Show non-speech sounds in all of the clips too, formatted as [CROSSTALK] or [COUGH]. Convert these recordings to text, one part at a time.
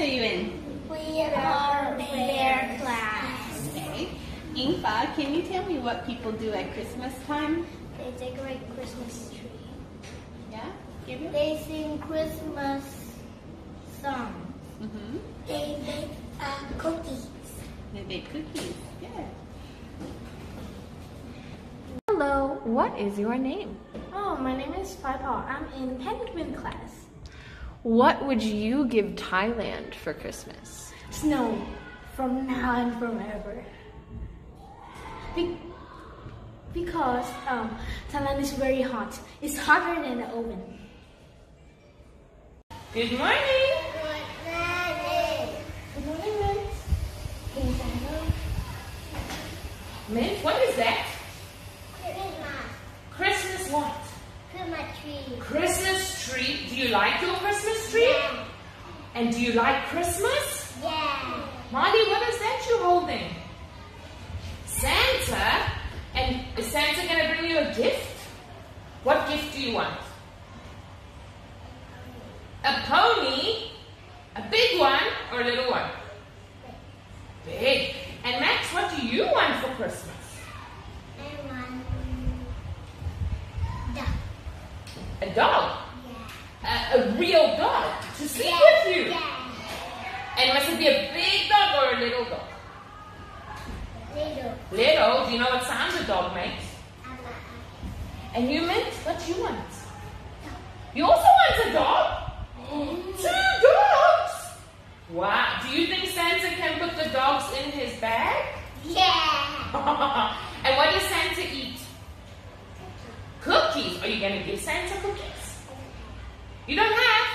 are you in? We are bear class. Okay. Infa, can you tell me what people do at Christmas time? They decorate Christmas tree. Yeah? Give it. They sing Christmas songs. Mm-hmm. They bake uh, cookies. They bake cookies. Yeah. Hello, what is your name? Oh, my name is Paul. I'm in penguin class. What would you give Thailand for Christmas? Snow, from now and forever. Be- because um, Thailand is very hot. It's hotter than the oven. Good morning. Good morning, Good Mint. Mint, what is that? Christmas Christmas what? Christmas tree. Do you like your Christmas tree? Yeah. And do you like Christmas? Yeah. Molly, what is that you're holding? Santa? And is Santa going to bring you a gift? What gift do you want? A pony? A big one or a little one? Big. And Max, what do you want for Christmas? I want duck. A dog? A, a real dog to sleep Yeah. with you? Yeah. And must it be a big dog or a little dog? Little. Little. Do you know what sound a dog makes? And you meant what you want? You also want a dog? [GASPS] Two dogs? Wow. Do you think Santa can put the dogs in his bag? yeah. [LAUGHS] and what does Santa eat? Cookies. Are you going to give Santa cookies? You don't have?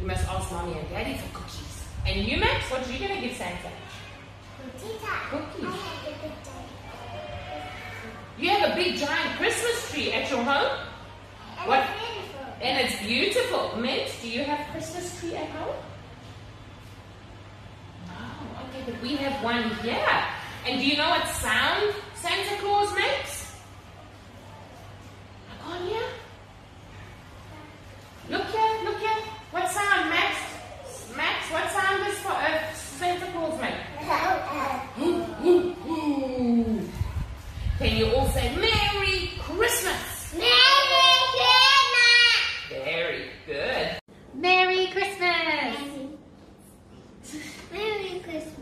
You must ask mommy and daddy for cookies. And you, Max, what are you going to give Santa? Cookies. I have a big dog. You have a big giant Christmas tree at your home? And What? it's beautiful. And it's beautiful. Mint, do you have Christmas tree at home? No. Okay, but we have one here. And do you know what sound Santa Claus makes? Look on here. Look here, look here. What sound, Max? Max, what sound does uh, Santa Claus make? Can you all say Merry Christmas? Merry Christmas! Very good. Merry Christmas! Merry Christmas.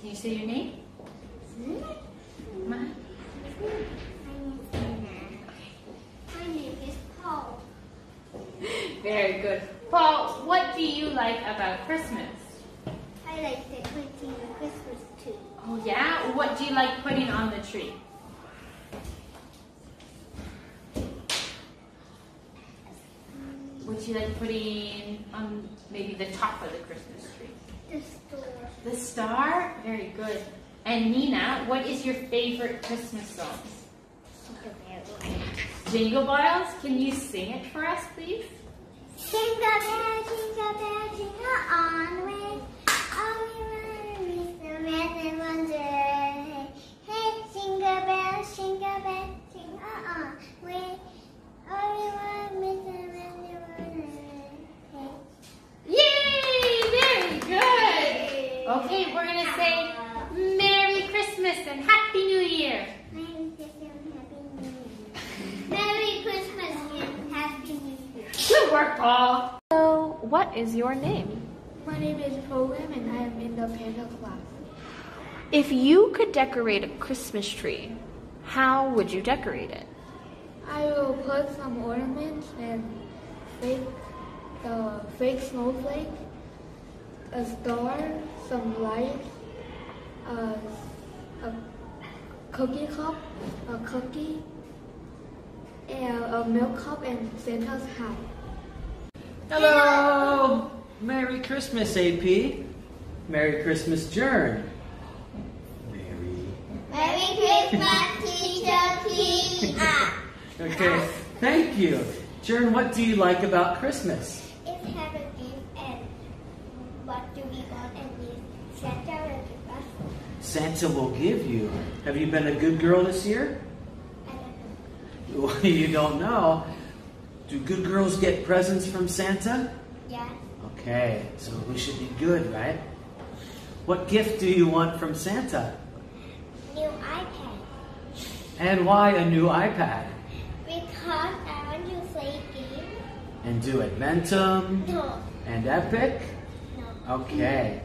Can you say your name? Ma- My name is Paul. Very good. Paul, what do you like about Christmas? I like decorating the Christmas tree. Oh yeah? What do you like putting on the tree? What do you like putting on maybe the top of the Christmas tree? The store. The star? Very good. And Nina, what is your favorite Christmas song? Jingle Bells? Can you sing it for us, please? Jingle bell, jingle bell, jingle all the way. All we want is the red wonder. Hey, jingle bell, jingle bell, jingle way. All we want is the red wonder. Yay! Very good! Okay, we're going to say Merry Christmas and Happy New Year. Merry Christmas and Happy New Year. Merry Christmas and Happy New Year. Good work, Paul. Hello, what is your name? My name is Program and I am in the piano class. If you could decorate a Christmas tree, how would you decorate it? I will put some ornaments and fake the fake snowflake, a star, some lights, uh, a cookie cup, a cookie, and a milk cup, and Santa's hat. Hello! Merry Christmas, AP. Merry Christmas, Jern. Merry. Merry Christmas, teacher, please. Okay, thank you. Jern, what do you like about Christmas? If we have and what do we want and if Santa will give us, Santa will give you. Have you been a good girl this year? I don't know. [LAUGHS] Well, you don't know. Do good girls get presents from Santa? Yeah. Okay. So we should be good, right? What gift do you want from Santa? New iPad. And why a new iPad? Because I want to play game. And do Adventum No. and Epic? No. Okay.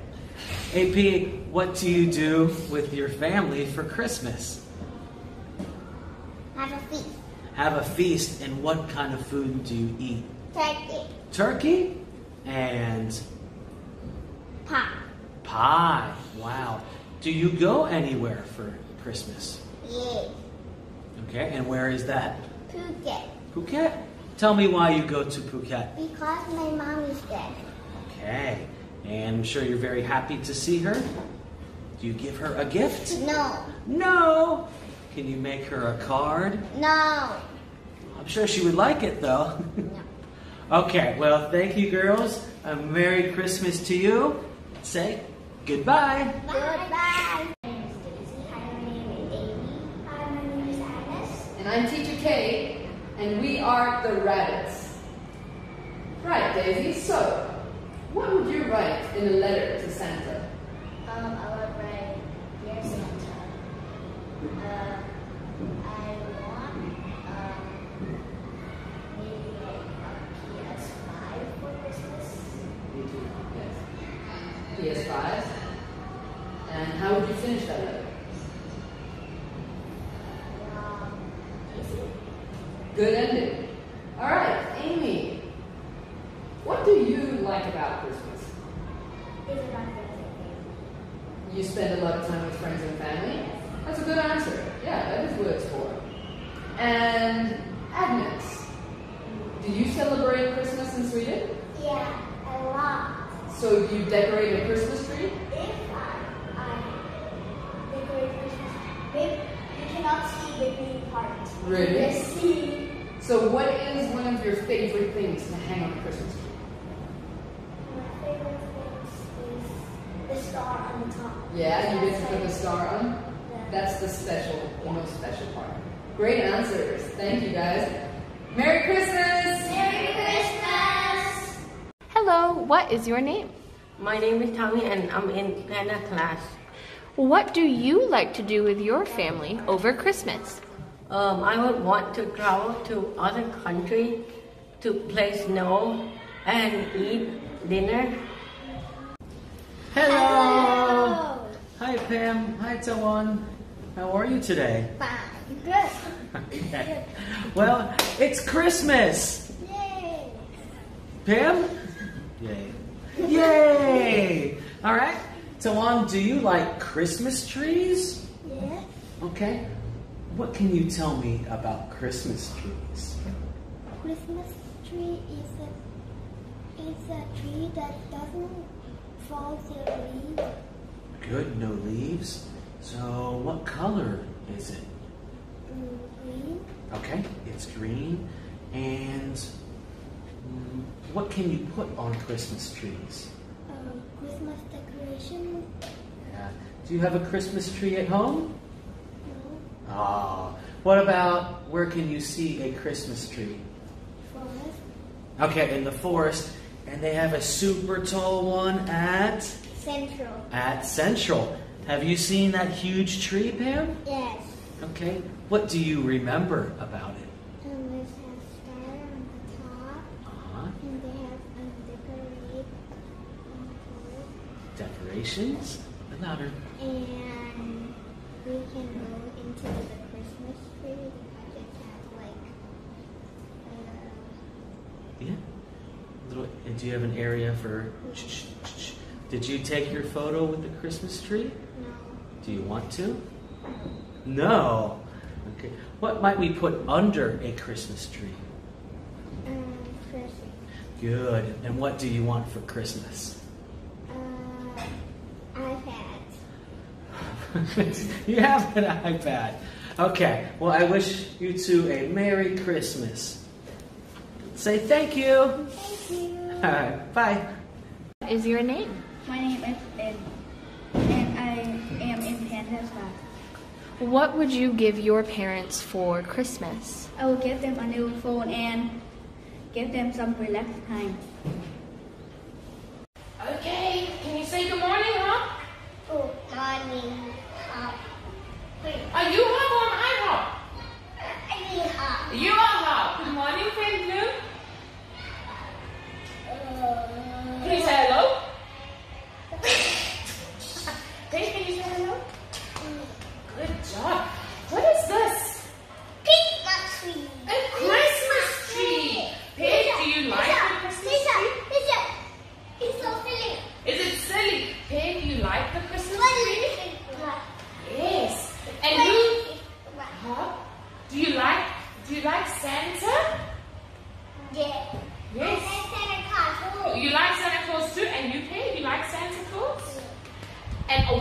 AP, what do you do with your family for Christmas? Have a feast. Have a feast, and what kind of food do you eat? Turkey. Turkey and Pop. pie. Wow. Do you go anywhere for Christmas? Yeah. Okay, and where is that? Phuket. Phuket? Tell me why you go to Phuket. Because my mom is there. Okay, and I'm sure you're very happy to see her. Do you give her a gift? No. No! Can you make her a card? No. I'm sure she would like it though. no. okay, well, thank you, girls. A Merry Christmas to you. Say goodbye. Goodbye. My name is Daisy. Hi, my name is Davy. Hi, my name is Agnes. And I'm Teacher Kay, and we are the Rabbits. Right, Daisy, so what would you write in a letter to Santa? Um, I would write, Dear Santa, uh, I want, um, maybe like a PS5 for Christmas. Yes. PS5. And how would you finish that letter? Um, easy. Good ending. All right, Amy, what do you like about Christmas? Is it not good? You spend a lot of time with friends and family? That's a good answer. Yeah, that is what it's for. And Agnes, do you celebrate Christmas in Sweden? Yeah, a lot. So you decorate a Christmas tree? If I, I decorate Christmas, maybe you cannot see the green part. Really? You just see So what is one of your favorite things to hang on a Christmas tree? my favorite things is the star on the top. Yeah, you get to put the star on? Yeah. That's the special, the most special part. Great answers. Thank you guys. Merry Christmas! Merry Christmas! Hello, what is your name? My name is Tommy and I'm in Ghana class. What do you like to do with your family over Christmas? Um, I would want to travel to other country to play snow and eat dinner. Hello. Hi, Pam. Hi, Tawan. How are you today? Fine. [LAUGHS] Good. Okay. Well, it's Christmas. Yay! Pam? Yay. Yay! All right. Tawan, do you like Christmas trees? Yeah. Okay. What can you tell me about Christmas trees? Christmas tree is a is a tree that doesn't fall to leaves. Good, no leaves. So, what color is it? Green. Okay, it's green. And mm, what can you put on Christmas trees? Christmas decoration. Yeah. Do you have a Christmas tree at home? No. Ah. What about where can you see a Christmas tree? Forest. Okay, in the forest. And they have a super tall one at Central. at Central. Have you seen that huge tree, Pam? Yes. Okay. What do you remember about it? Um, it has star on the top, Uh-huh. and they have um, decorate on Decorations. Louder. And we can go into the Christmas tree it has like uh, Yeah. Little. And do you have an area for? Did you take your photo with the Christmas tree? no. Do you want to? No. Okay. What might we put under a Christmas tree? Um. Good. And what do you want for Christmas? Uh, iPad. [LAUGHS] you have an iPad. Okay. Well, I wish you two a Merry Christmas. Say thank you. Thank you. All right. Bye. What is your name? My name is Ben, and I am in Panda class. What would you give your parents for Christmas? I will give them a new phone and give them some relaxed time. Okay, can you say good morning, Hop? Good morning. Wait. Are you hot or am I hot? You are.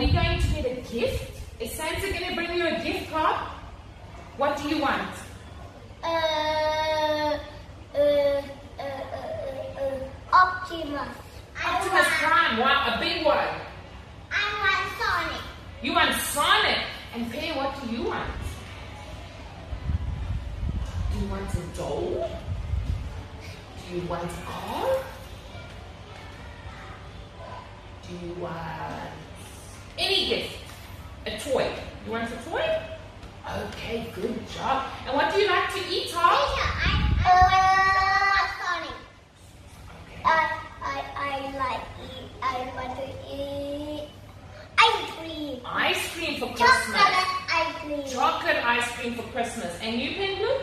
We going to get a gift? Is Santa going to bring you a gift card? What do you want? Uh, uh, uh, uh, uh, uh, Optimus. Optimus Prime, what? A big one. I want Sonic. You want Sonic. And Pig, what do you want? Do you want a doll? Do you want a car? Do you want any gift? A toy. You want a toy? Okay, good job. And what do you like to eat, Tom? I, I want Sonic. I, I, I like eat, I want to eat ice cream. Ice cream for Christmas. Chocolate ice cream. Chocolate ice cream for Christmas. And you, Penguin?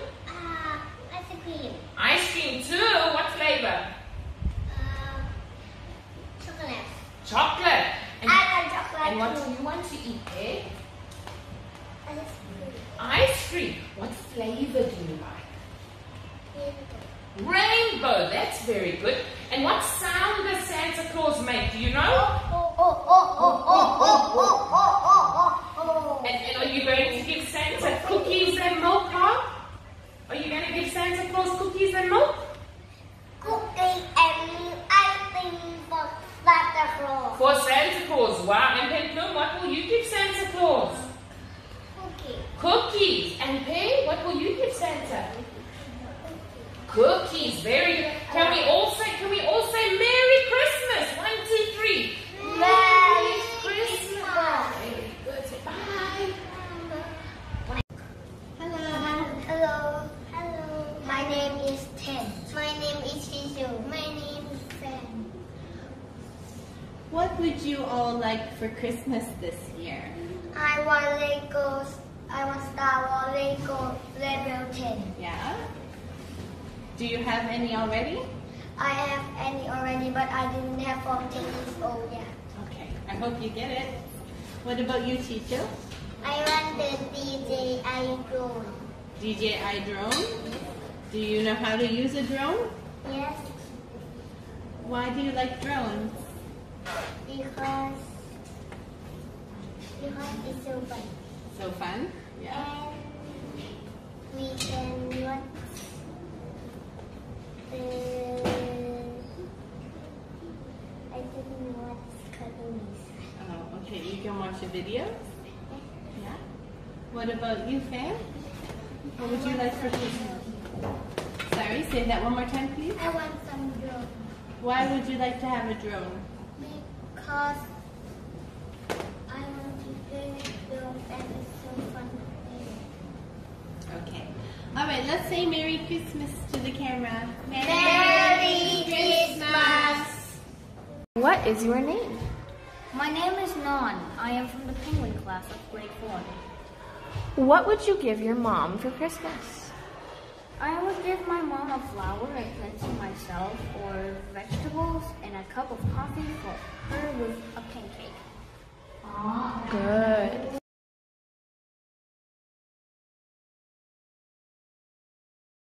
Like for Christmas this year? I want Legos. I want Star Wars Lego level 10. Yeah? Do you have any already? I have any already, but I didn't have from 10 years old yet. Okay, I hope you get it. What about you, Chicho? I want the DJI drone. DJI drone? Do you know how to use a drone? Yes, Why do you like drones? because because it's so fun. So fun? Yeah. And we can watch the I didn't know what cartoon is. Oh, okay, you can watch a video? Yeah. What about you, Fan? What would you like for Christmas? Sorry, say that one more time, please. I want some drone Why would you like to have a drone? because I want to play with drone and it's so fun to play. Okay. All right, let's say Merry Christmas to the camera. Merry Christmas! What is your name? My name is Non. I am from the Penguin class of grade 4. What would you give your mom for Christmas? I would give my mom a flower I planted myself, or vegetables, and a cup of coffee for her with a pancake. Good.